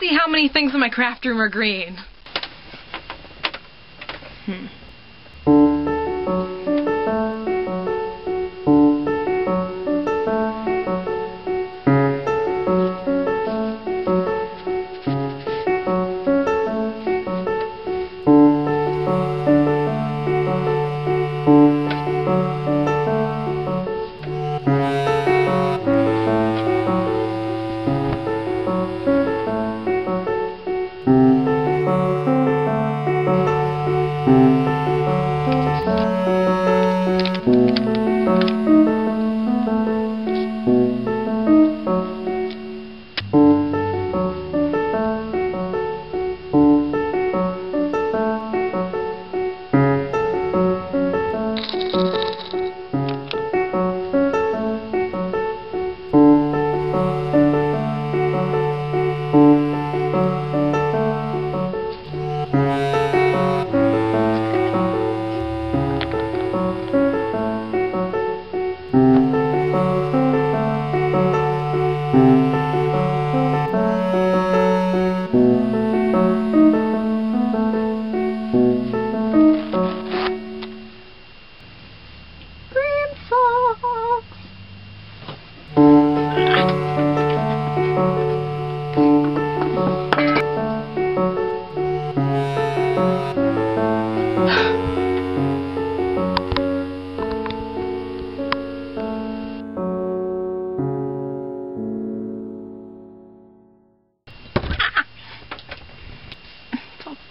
See how many things in my craft room are green. Hmm.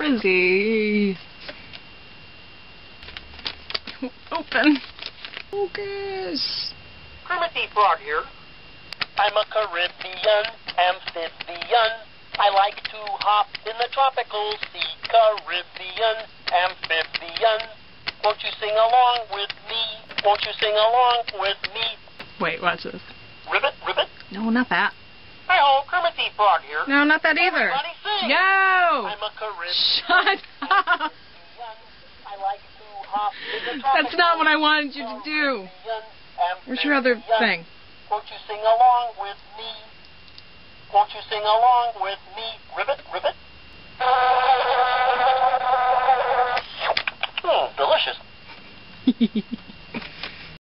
It's all. Open. Focus. Kermit the Frog here. I'm a Caribbean amphibian. I like to hop in the tropical sea. Caribbean amphibian. Won't you sing along with me? Won't you sing along with me? Wait, watch this. Ribbit, ribbit. No, not that. Hi-ho, Kermit the Frog here. No, not that either. Everybody sing. Yo! I'm a Caribbean Shut up! I like to hop in the That's not what I wanted you to do. Where's your other thing? Won't you sing along with me? Won't you sing along with me? Ribbit, ribbit. Hmm, delicious.